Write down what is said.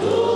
Ooh.